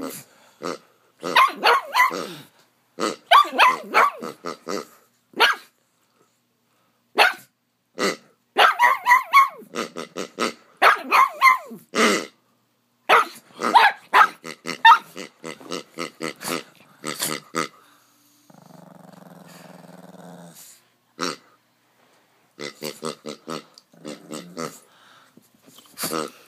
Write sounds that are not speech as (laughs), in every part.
Uh. (laughs) (laughs)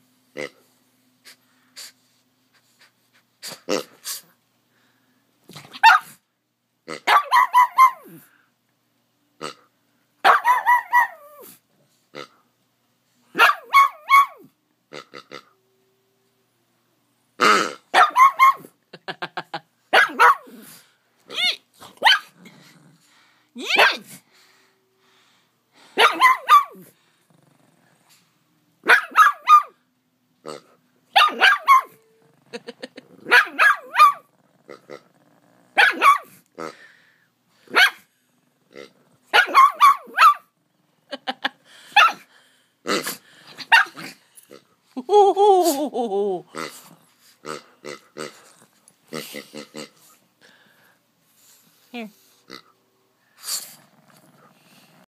Ooh. (laughs)